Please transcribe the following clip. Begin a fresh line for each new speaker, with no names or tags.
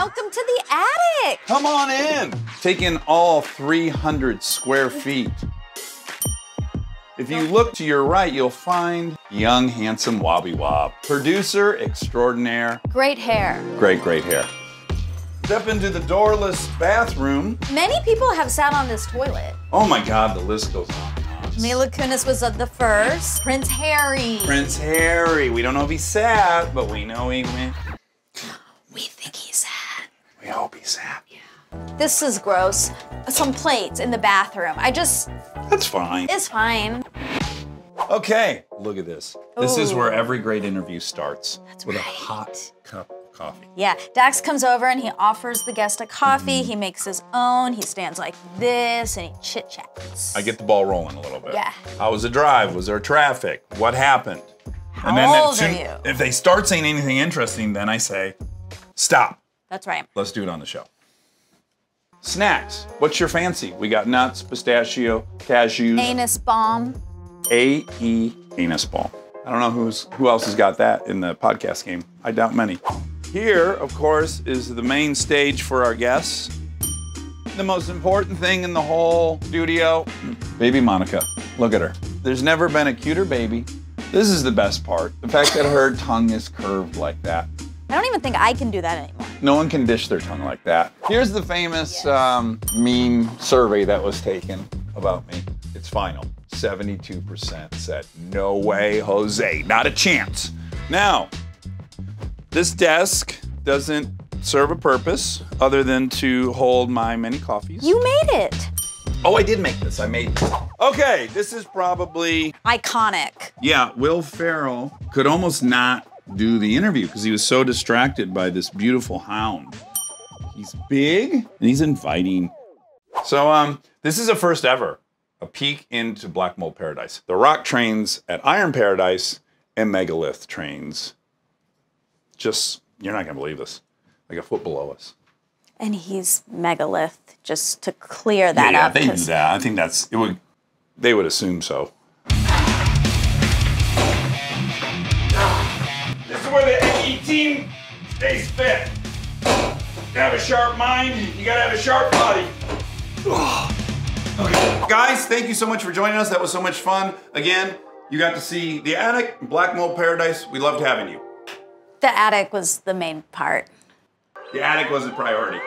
Welcome to the attic.
Come on in. Take in all 300 square feet. If you look to your right, you'll find young, handsome Wobby Wob, producer extraordinaire.
Great hair.
Great, great hair. Step into the doorless bathroom.
Many people have sat on this toilet.
Oh my God, the list goes on.
Mila Kunis was the first. Prince Harry.
Prince Harry. We don't know if he sat, but we know he went.
We think he sat.
We hope he sat.
This is gross. Some plates in the bathroom. I just,
That's fine.
it's fine.
Okay, look at this. This is where every great interview starts
That's
with a hot cup of coffee.
Yeah, Dax comes over and he offers the guest a coffee. Mm-hmm. He makes his own. He stands like this and he chit chats.
I get the ball rolling a little bit.
Yeah.
How was the drive? Was there traffic? What happened?
How
and then
old
soon-
are you?
if they start saying anything interesting, then I say, stop.
That's right.
Let's do it on the show. Snacks. What's your fancy? We got nuts, pistachio, cashews,
Anus bomb.
A E anus ball. I don't know who's who else has got that in the podcast game. I doubt many. Here, of course, is the main stage for our guests. The most important thing in the whole studio, baby Monica. Look at her. There's never been a cuter baby. This is the best part. The fact that her tongue is curved like that.
I don't even think I can do that anymore.
No one can dish their tongue like that. Here's the famous um, meme survey that was taken about me. It's final. 72% said, no way, Jose, not a chance. Now, this desk doesn't serve a purpose other than to hold my many coffees.
You made it.
oh, I did make this. I made this. Okay, this is probably
Iconic.
yeah, Will Ferrell could almost not do the interview because he was so distracted by this beautiful hound. He's big and he's inviting. So um, this is a first ever, a peek into Black Mold Paradise. The rock trains at Iron Paradise and Megalith trains. Just you're not gonna believe this, like a foot below us.
And he's megalith, just to clear that
yeah,
up.
they do
'cause-
that. I think that's it would. They would assume so. This where the AE team stays fit. You have a sharp mind. You gotta have a sharp body. Okay. Guys, thank you so much for joining us. That was so much fun. Again, you got to see the attic, Black Mold Paradise. We loved having you.
The attic was the main part.
The attic was a priority.